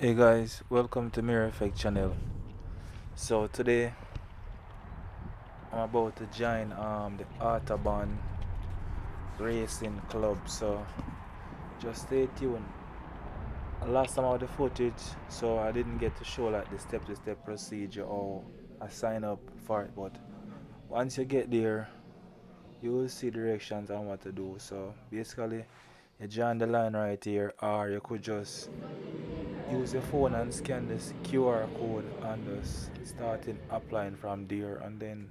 Hey guys, welcome to Mirror Effect channel. So today I'm about to join um the Autobahn Racing Club. So just stay tuned. I lost some of the footage, so I didn't get to show like the step-to-step procedure or I sign up for it. But once you get there, you will see directions on what to do. So basically, you join the line right here, or you could just use your phone and scan this QR code and just starting applying from there. And then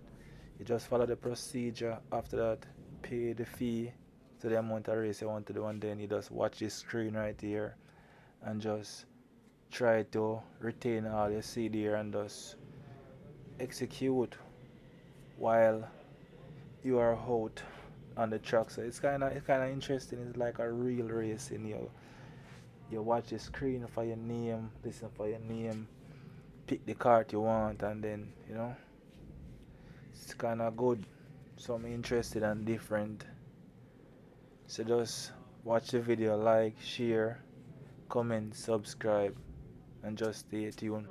you just follow the procedure. After that pay the fee to the amount of race you want to do. And then you just watch this screen right here and just try to retain all you see there and just execute while you are out on the track so it's kind of it's kind of interesting. It's like a real race in you you watch the screen for your name, listen for your name, pick the card you want, and then you know it's kind of good. So I'm interested and different. So just watch the video, like, share, comment, subscribe, and just stay tuned.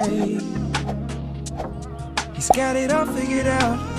He's got it all figured out.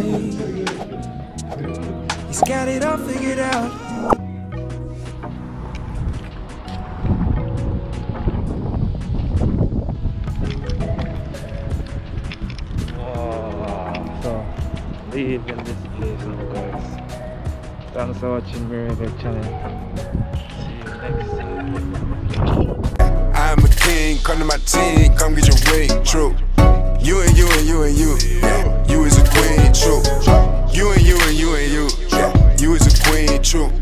Hey. He's got it all figured out. Oh, so, leaving this place now guys. Thanks for watching Mirror Effect channel. See you next time. I'm a king, come to my team, come get your ring, true. You and you and you and you, yeah. Queen, true. You and you and you and you. You is a queen, true.